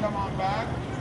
Come on back.